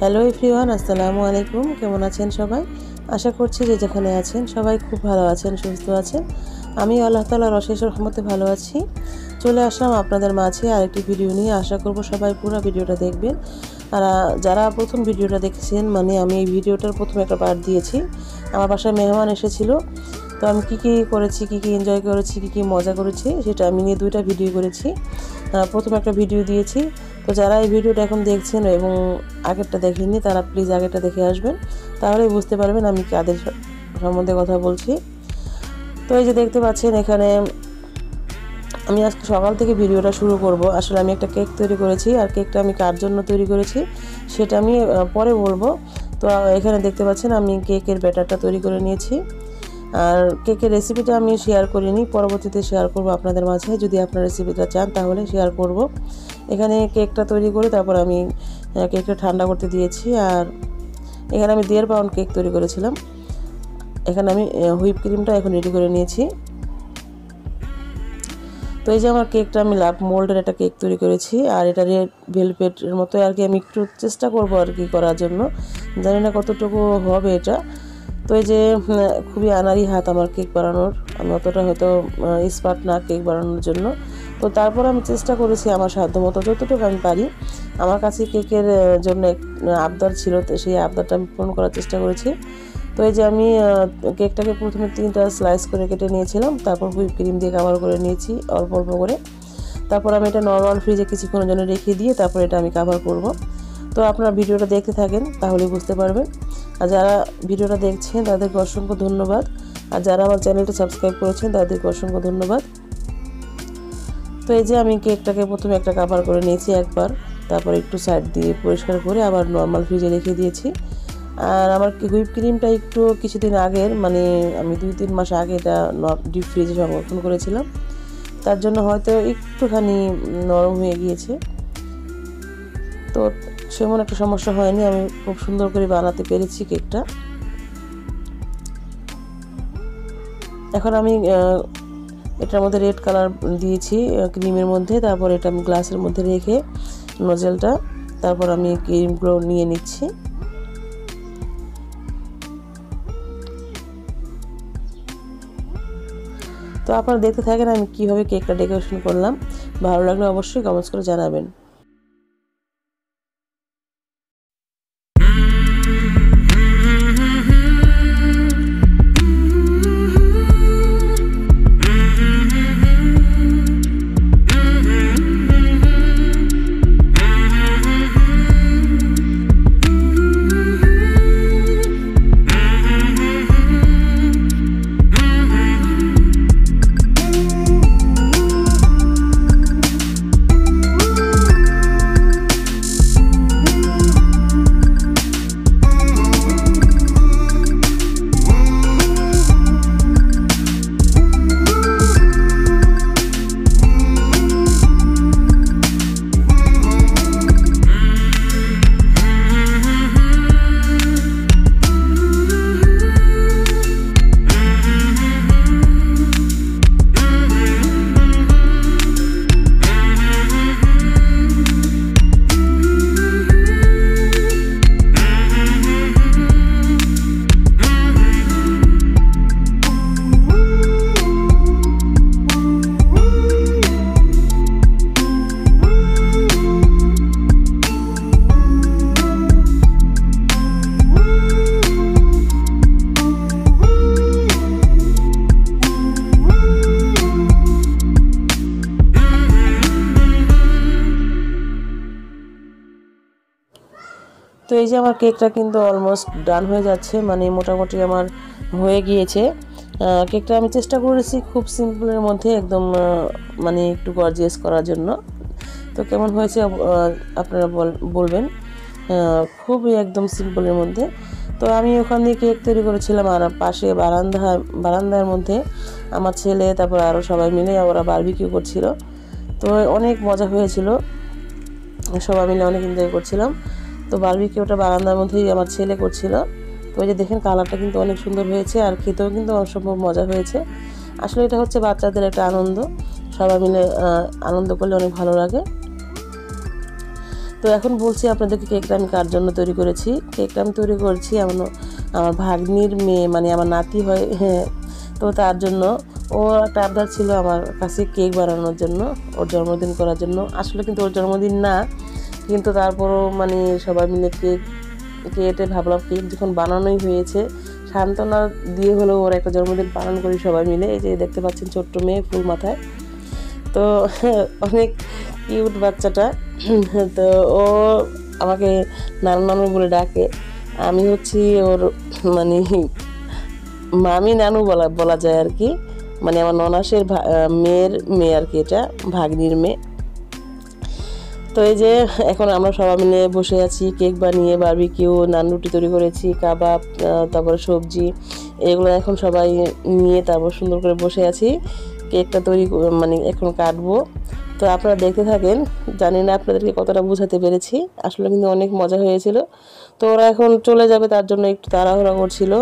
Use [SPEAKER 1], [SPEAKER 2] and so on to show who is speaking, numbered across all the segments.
[SPEAKER 1] Hello everyone আসসালামু আলাইকুম। কেমন আছেন সবাই? আশা করছি যে যেখানে আছেন সবাই খুব ভালো আছেন, সুস্থ আছেন। আমি আল্লাহ তালার অশেষ রহমতে ভালো আছি। চলে আসলাম আপনাদের মাঝে আরেকটি ভিডিও নিয়ে। আশা করব সবাই পুরো ভিডিওটা দেখবেন। আর যারা প্রথম ভিডিওটা দেখেছেন মানে আমি এই ভিডিওটার প্রথম একটা পার্ট দিয়েছি। আমার বাসায় মেহমান এসেছিল। তো আমি কী কী করেছি, কী কী এনজয় করেছি, কী কী মজা করেছি, সেটা আমি নিয়ে দুইটা ভিডিও করেছি। প্রথম একটা ভিডিও দিয়েছি। তো যারা এই ভিডিওটা এখন দেখছেন এবং আগেরটা দেখেননি, তারা প্লিজ আগেরটা দেখে আসবেন। তাহলেই বুঝতে পারবেন আমি কাদের সম্বন্ধে কথা বলছি। তো এই যে দেখতে পাচ্ছেন এখানে আমি আজকে সকাল থেকে ভিডিওটা শুরু করব। আসলে আমি একটা কেক তৈরি করেছি, আর কেকটা আমি কার জন্য তৈরি করেছি সেটা আমি পরে বলব। তো এখানে দেখতে পাচ্ছেন আমি কেকের ব্যাটারটা তৈরি করে নিয়েছি। আর কেকের রেসিপিটা আমি শেয়ার করিনি, পরবর্তীতে শেয়ার করব আপনাদের মাঝে। যদি আপনার রেসিপিটা চান, তাহলে শেয়ার করব। এখানে কেকটা তৈরি করে তারপর আমি কেকটা ঠান্ডা করতে দিয়েছি। আর এখানে আমি দেড় পাউন্ড কেক তৈরি করেছিলাম। এখানে আমি হুইপ ক্রিমটা এখন রেডি করে নিয়েছি। তো এই যে আমার কেকটা আমি লাভ মোল্ডের একটা কেক তৈরি করেছি। আর এটা রেড ভেলভেটের মতো আর কি আমি একটু চেষ্টা করব আর কি করার জন্য। জানি না কতটুকু হবে এটা। তো এই যে খুবই আনারি হাত আমার কেক বানানোর। আমি অতটা হয়তো স্পার্ট না কেক বানানোর জন্য। তো তারপর আমি চেষ্টা করেছি আমার সাধ্য মতো যতটুকু আমি পারি। আমার কাছে কেকের জন্য আবদার ছিল, তো সেই আবদারটা আমি পূরণ করার চেষ্টা করেছি। তো এই যে আমি কেকটাকে প্রথমে তিনটা স্লাইস করে কেটে নিয়েছিলাম। তারপর হুইপ ক্রিম দিয়ে কাভার করে নিয়েছি, অল্প অল্প করে। তারপর আমি এটা নর্মাল ফ্রিজে কিছুক্ষণের জন্য রেখে দিয়ে তারপর এটা আমি কাভার করব। তো আপনারা ভিডিওটা দেখতে থাকেন তাহলে বুঝতে পারবেন। আর যারা ভিডিওটা দেখছেন, তাদেরকে অসংখ্য ধন্যবাদ। আর যারা আমার চ্যানেলটা সাবস্ক্রাইব করেছেন, তাদেরকে অসংখ্য ধন্যবাদ। তো এই যে আমি কেকটাকে প্রথমে একটা কাভার করে নিয়েছি একবার, তারপর একটু সাইড দিয়ে পরিষ্কার করে আবার নর্মাল ফ্রিজে রেখে দিয়েছি। আর আমার হুইপ ক্রিমটা একটু কিছুদিন আগের মানে আমি দুই তিন মাস আগে এটা ডিপ ফ্রিজে সংরক্ষণ করেছিলাম। তার জন্য হয়তো একটুখানি নরম হয়ে গিয়েছে। তো সেমন একটা সমস্যা হয়নি, আমি খুব সুন্দর করে বানাতে পেরেছি কেকটা। এখন আমি এটার মধ্যে রেড কালার দিয়েছি ক্রিমের মধ্যে, তারপর এটা আমি গ্লাসের মধ্যে রেখে নজেলটা তারপর আমি ক্রিমগুলো নিয়ে নিচ্ছি। তো আপনারা দেখতে থাকেন আমি কীভাবে কেকটা ডেকোরেশন করলাম, ভালো লাগলে অবশ্যই কমেন্টস করে জানাবেন। তো এই যে আমার কেকটা কিন্তু অলমোস্ট ডান হয়ে যাচ্ছে মানে মোটামুটি আমার হয়ে গিয়েছে। কেকটা আমি চেষ্টা করেছি খুব সিম্পলের মধ্যে, একদম মানে একটু গর্জিয়াস করার জন্য। তো কেমন হয়েছে আপনারা বলবেন। খুবই একদম সিম্পলের মধ্যে। তো আমি ওখান দিয়ে কেক তৈরি করেছিলাম, আর পাশে বারান্দা, বারান্দার মধ্যে আমার ছেলে, তারপর আরও সবাই মিলে ওরা বারবিকিউ করছিল। তো অনেক মজা হয়েছিল। সবাই মিলে অনেক এনজয় করছিলাম। তো বারবিকিউটা বারান্দার মধ্যেই আমার ছেলে করছিল। তো ওই যে দেখেন কালারটা কিন্তু অনেক সুন্দর হয়েছে আর খেতেও কিন্তু অসম্ভব মজা হয়েছে। আসলে এটা হচ্ছে বাচ্চাদের একটা আনন্দ। সবাই মিলে আনন্দ করলে অনেক ভালো লাগে। তো এখন বলছি আপনাদেরকে কেকটা আমি কার জন্য তৈরি করেছি? কেকটা আমি তৈরি করেছি এমন আমার ভাগ্নির মেয়ে মানে আমার নাতি হয় হ্যাঁ। তো তার জন্য ও একটা আবদার ছিল আমার কাছে কেক বানানোর জন্য, ওর জন্মদিন করার জন্য। আসলে কিন্তু ওর জন্মদিন না কিন্তু তারপরও মানে সবাই মিলে কেক কেটে ভাবলাম কেক যখন বানানোই হয়েছে, সান্ত্বনা দিয়ে হলেও ওর একটা জন্মদিন পালন করি সবাই মিলে। এই যে দেখতে পাচ্ছেন ছোট্ট মেয়ে ফুল মাথায়। তো অনেক কিউট বাচ্চাটা। তো ও আমাকে নানু নানু বলে ডাকে। আমি হচ্ছি ওর মানে মামি নানু বলা বলা যায় আর কি। মানে আমার ননাসের মেয়ের মেয়ে আর কি এটা, ভাগ্নির মেয়ে। তো এই যে এখন আমরা সবাই মিলে বসে আছি, কেক বানিয়ে বারবিকিউ নান রুটি তৈরি করেছি, কাবাব তারপরে সবজি, এগুলো এখন সবাই নিয়ে তারপর সুন্দর করে বসে আছি। কেকটা তৈরি মানে এখন কাটবো। তো আপনারা দেখতে থাকেন, জানি না আপনাদেরকে কতটা বোঝাতে পেরেছি, আসলে কিন্তু অনেক মজা হয়েছিল। তো ওরা এখন চলে যাবে, তার জন্য একটু তাড়াহুড়া করছিল।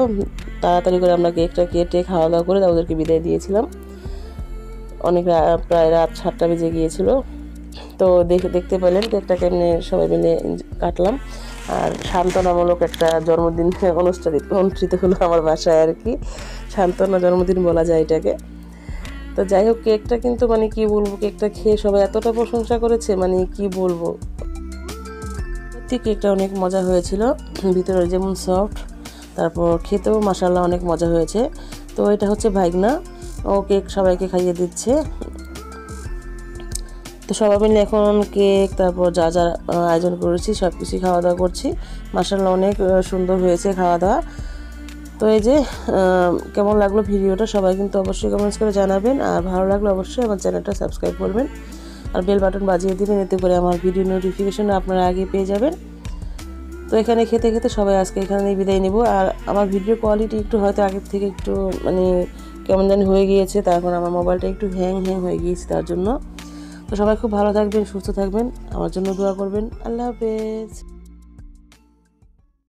[SPEAKER 1] তাড়াতাড়ি করে আমরা কেকটা কেটে খাওয়া দাওয়া করে ওদেরকে বিদায় দিয়েছিলাম। অনেক প্রায় রাত সাতটা বেজে গিয়েছিল। তো দেখে দেখতে পেলেন কেকটা কেমনি সবাই মিলে কাটলাম। আর সান্ত্বনামূলক একটা জন্মদিন অনুষ্ঠান অনুষ্ঠিত হলো আমার বাসায় আর কি। সান্ত্বনা জন্মদিন বলা যায় এটাকে। তো যাই হোক, কেকটা কিন্তু মানে কি বলব, কেকটা খেয়ে সবাই এতটা প্রশংসা করেছে মানে কি বলব। সত্যি কেকটা অনেক মজা হয়েছিল। ভিতরে যেমন সফট তারপর খেতেও মাসাল্লাহ অনেক মজা হয়েছে। তো এটা হচ্ছে ভাইগনা। ও কেক সবাইকে খাইয়ে দিচ্ছে। তো সবাই মিলে এখন কেক, তারপর যা যা আয়োজন করেছি সব কিছুই খাওয়া দাওয়া করছি। মাসাল্লাহ অনেক সুন্দর হয়েছে খাওয়া দাওয়া তো এই যে কেমন লাগল ভিডিওটা সবাই কিন্তু অবশ্যই কমেন্টস করে জানাবেন। আর ভালো লাগলে অবশ্যই আমার চ্যানেলটা সাবস্ক্রাইব করবেন। আর বেল বাটন বাজিয়ে দিবেন, এতে করে আমার ভিডিও নোটিফিকেশন আপনারা আগে পেয়ে যাবেন। তো এখানে খেতে খেতে সবাই আজকে এখানে বিদায় নেব। আর আমার ভিডিও কোয়ালিটি একটু হয়তো আগের থেকে একটু মানে কেমন জানি হয়ে গিয়েছে। তারপর আমার মোবাইলটা একটু হ্যাং হ্যাং হয়ে গিয়েছে তার জন্য। তো সবাই খুব ভালো থাকবেন সুস্থ থাকবেন আমার জন্য দোয়া করবেন। আল্লাহ হাফেজ।